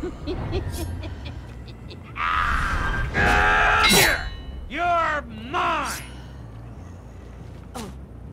You're mine!